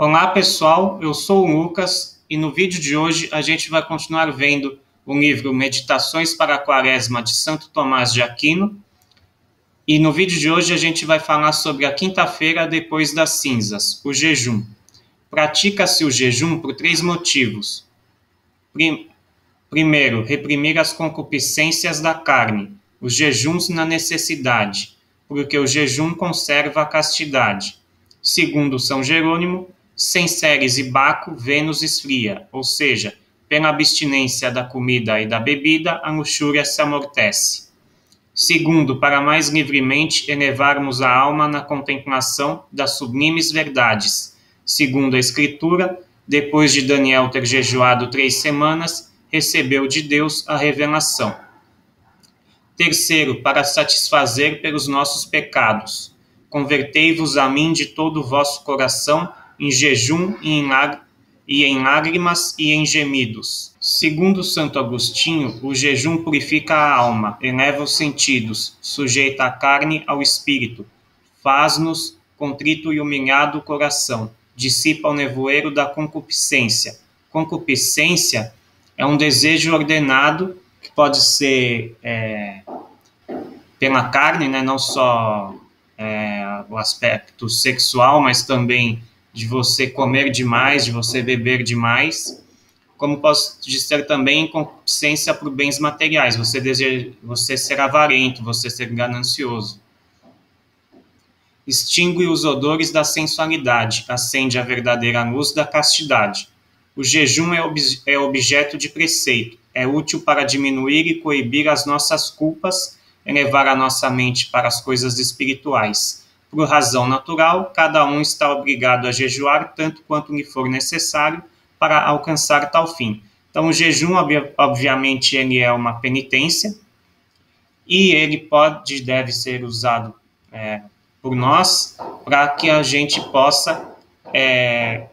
Olá pessoal, eu sou o Lucas e no vídeo de hoje a gente vai continuar vendo o livro Meditações para a Quaresma de Santo Tomás de Aquino. E no vídeo de hoje a gente vai falar sobre a quinta-feira depois das cinzas, o jejum. Pratica-se o jejum por três motivos. Primeiro, reprimir as concupiscências da carne, os jejuns na necessidade, porque o jejum conserva a castidade. Segundo São Jerônimo, sem Ceres e Baco, Vênus esfria, ou seja, pela abstinência da comida e da bebida, a luxúria se amortece. Segundo, para mais livremente elevarmos a alma na contemplação das sublimes verdades. Segundo a Escritura, depois de Daniel ter jejuado três semanas, recebeu de Deus a revelação. Terceiro, para satisfazer pelos nossos pecados. Convertei-vos a mim de todo o vosso coração em jejum e em, e em lágrimas e em gemidos. Segundo Santo Agostinho, o jejum purifica a alma, eleva os sentidos, sujeita a carne ao espírito, faz-nos contrito e humilhado o coração, dissipa o nevoeiro da concupiscência. Concupiscência é um desejo ordenado que pode ser é, pela carne, né, não só é, o aspecto sexual, mas também de você comer demais, de você beber demais, como posso dizer também concupiscência por bens materiais, você deseja, você ser avarento, você ser ganancioso. Extingue os odores da sensualidade, acende a verdadeira luz da castidade. O jejum é, ob é objeto de preceito, é útil para diminuir e coibir as nossas culpas, elevar a nossa mente para as coisas espirituais por razão natural, cada um está obrigado a jejuar tanto quanto lhe for necessário para alcançar tal fim. Então, o jejum, obviamente, ele é uma penitência e ele pode deve ser usado é, por nós para que a gente possa é,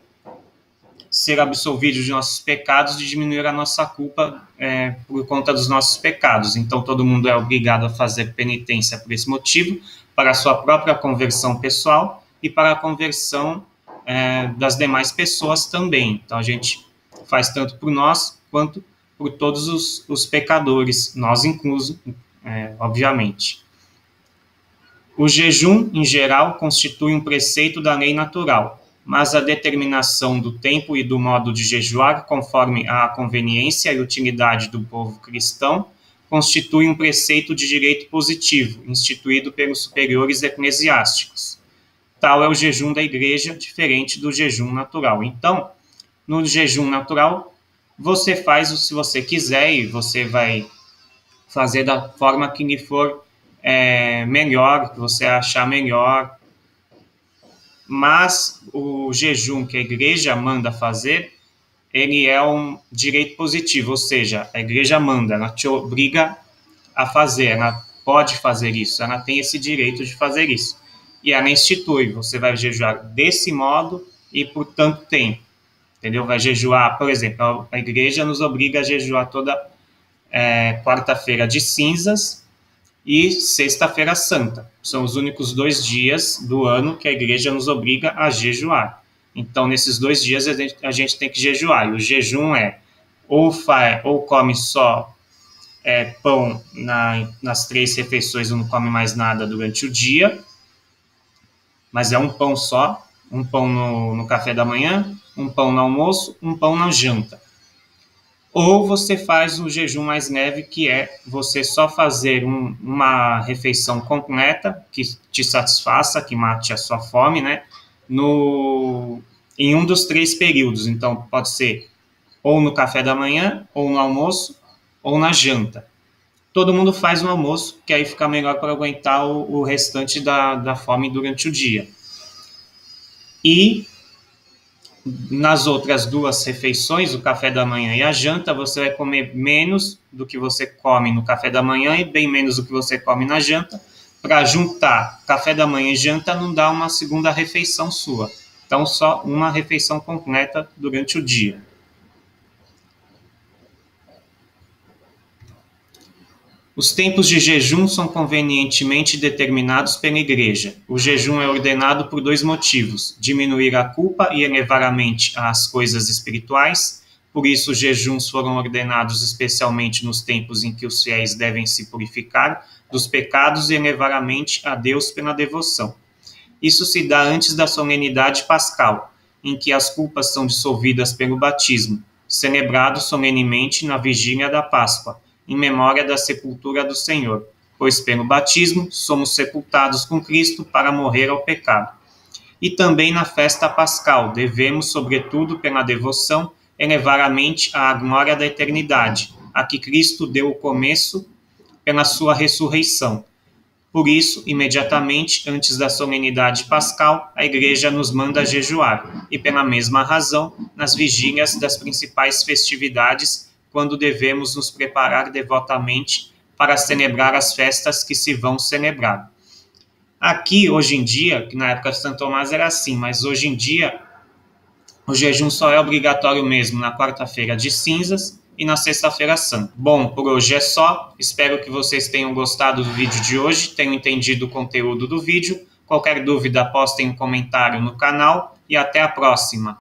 ser absolvido de nossos pecados e diminuir a nossa culpa é, por conta dos nossos pecados. Então, todo mundo é obrigado a fazer penitência por esse motivo, para a sua própria conversão pessoal e para a conversão é, das demais pessoas também. Então, a gente faz tanto por nós quanto por todos os, os pecadores, nós incluso, é, obviamente. O jejum, em geral, constitui um preceito da lei natural, mas a determinação do tempo e do modo de jejuar, conforme a conveniência e utilidade do povo cristão, constitui um preceito de direito positivo, instituído pelos superiores eclesiásticos. Tal é o jejum da igreja, diferente do jejum natural. Então, no jejum natural, você faz o se você quiser e você vai fazer da forma que lhe for é, melhor, que você achar melhor. Mas o jejum que a igreja manda fazer ele é um direito positivo, ou seja, a igreja manda, ela te obriga a fazer, ela pode fazer isso, ela tem esse direito de fazer isso. E ela institui, você vai jejuar desse modo e por tanto tempo, entendeu? Vai jejuar, por exemplo, a igreja nos obriga a jejuar toda é, quarta-feira de cinzas e sexta-feira santa. São os únicos dois dias do ano que a igreja nos obriga a jejuar. Então, nesses dois dias, a gente, a gente tem que jejuar. E o jejum é ou, faz, ou come só é, pão na, nas três refeições, não come mais nada durante o dia, mas é um pão só, um pão no, no café da manhã, um pão no almoço, um pão na janta. Ou você faz o jejum mais leve, que é você só fazer um, uma refeição completa que te satisfaça, que mate a sua fome, né? No, em um dos três períodos. Então, pode ser ou no café da manhã, ou no almoço, ou na janta. Todo mundo faz um almoço, que aí fica melhor para aguentar o, o restante da, da fome durante o dia. E nas outras duas refeições, o café da manhã e a janta, você vai comer menos do que você come no café da manhã e bem menos do que você come na janta, para juntar café da manhã e janta não dá uma segunda refeição sua. Então, só uma refeição completa durante o dia. Os tempos de jejum são convenientemente determinados pela Igreja. O jejum é ordenado por dois motivos: diminuir a culpa e elevar a mente às coisas espirituais. Por isso, os jejuns foram ordenados especialmente nos tempos em que os fiéis devem se purificar dos pecados e elevar a mente a Deus pela devoção. Isso se dá antes da solenidade pascal, em que as culpas são dissolvidas pelo batismo, celebrado solenemente na vigília da Páscoa em memória da sepultura do Senhor, pois pelo batismo somos sepultados com Cristo para morrer ao pecado. E também na festa pascal devemos, sobretudo pela devoção, elevar a mente à glória da eternidade, a que Cristo deu o começo pela sua ressurreição. Por isso, imediatamente antes da solenidade pascal, a Igreja nos manda jejuar, e pela mesma razão, nas vigílias das principais festividades, quando devemos nos preparar devotamente para celebrar as festas que se vão celebrar. Aqui, hoje em dia, que na época de Santo Tomás era assim, mas hoje em dia o jejum só é obrigatório mesmo na quarta-feira de cinzas e na sexta-feira santa. Bom, por hoje é só. Espero que vocês tenham gostado do vídeo de hoje, tenham entendido o conteúdo do vídeo. Qualquer dúvida, postem um comentário no canal e até a próxima.